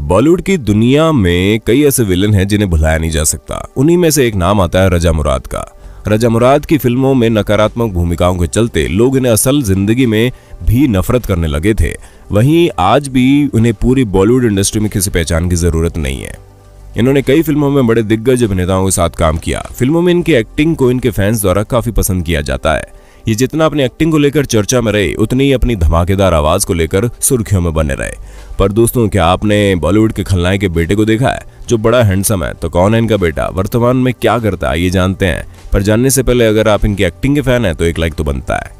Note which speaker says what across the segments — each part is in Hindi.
Speaker 1: बॉलीवुड की दुनिया में कई ऐसे विलन हैं जिन्हें भुलाया नहीं जा सकता। उन्हीं में से एक नाम आता है रजा मुराद का। रजा मुराद की फ़िल्मों में नकारात्मक भूमिकाओं के चलते लोग इन्हें असल ज़िंदगी में भी नफरत करने लगे थे। वहीं आज भी उन्हें पूरी बॉलीवुड इंडस्ट्री में किसी पहचान की ज़रूरत नहीं है। इन्होंने कई फ़िल्मों में बड़े दिग्गज अभिनेताओं के साथ काम किया। फ़िल्मों में इनकी एक्टिंग को इनके फैंस द्वारा काफ़ी पसंद किया जाता है। ये जितना अपनी एक्टिंग को लेकर चर्चा में रहे, उतनी ही अपनी धमाकेदार आवाज़ को लेकर सुर्खियों में बने रहे। पर दोस्तों, क्या आपने बॉलीवुड के खलनायक के बेटे को देखा है? जो बड़ा हैंडसम है तो कौन है इनका बेटा? वर्तमान में क्या करता है, ये जानते हैं। पर जानने से पहले अगर आप इनकी एक्टिंग के फ़ैन हैं तो एक लाइक तो बनता है।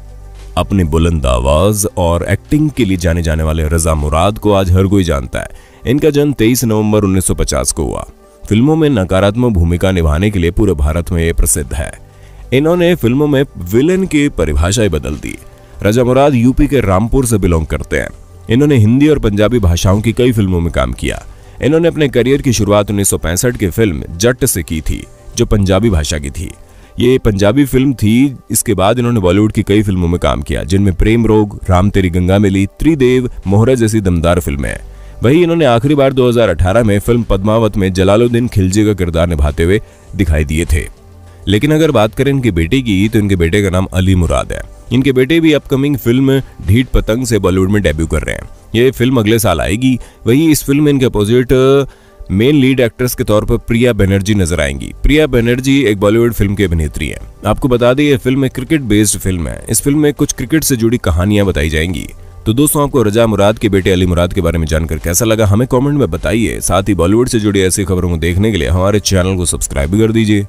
Speaker 1: अपनी बुलंद आवाज़ और एक्टिंग के लिए जाने जाने वाले रजा मुराद को आज हर कोई जानता है। इनका जन्म 23 नवंबर 1950 को हुआ। फ़िल्मों में नकारात्मक भूमिका निभाने के लिए पूरे भारत में ये प्रसिद्ध है। इन्होंने फ़िल्मों में विलेन की परिभाषा बदल दी। रजा मुराद यूपी के रामपुर से बिलोंग करते हैं। इन्होंने हिंदी और पंजाबी भाषाओं की कई फ़िल्मों में काम किया। इन्होंने अपने करियर की शुरुआत 1965 की फ़िल्म जट से की थी, जो पंजाबी भाषा की थी। ये पंजाबी फ़िल्म थी, इसके बाद इन्होंने बॉलीवुड की कई फ़िल्मों में काम किया, जिनमें प्रेम रोग, राम तेरी गंगा मिली, त्रिदेव, मोहरा जैसी दमदार फ़िल्में। वही इन्होंने आखिरी बार 2018 में फ़िल्म पद्मावत में जलालुद्दीन खिलजी का किरदार निभाते हुए दिखाई दिए थे। लेकिन अगर बात करें इनके बेटे की तो इनके बेटे का नाम अली मुराद है। इनके बेटे भी अपकमिंग फ़िल्म ढीठ पतंग से बॉलीवुड में डेब्यू कर रहे हैं। ये फ़िल्म अगले साल आएगी। वही इस फ़िल्म में इनके अपोजिट मेन लीड एक्ट्रेस के तौर पर प्रिया बनर्जी नज़र आएँगी। प्रिया बनर्जी एक बॉलीवुड फ़िल्म की अभिनेत्री है। आपको बता दें, ये फ़िल्म एक क्रिकेट बेस्ड फ़िल्म है। इस फ़िल्म में कुछ क्रिकेट से जुड़ी कहानियाँ बताई जाएँगी। तो दोस्तों, आपको रजा मुराद के बेटे अली मुराद के बारे में जानकर कैसा लगा, हमें कमेंट में बताइए। साथ ही बॉलीवुड से जुड़ी ऐसी खबरों को देखने के लिए हमारे चैनल को सब्सक्राइब कर दीजिए।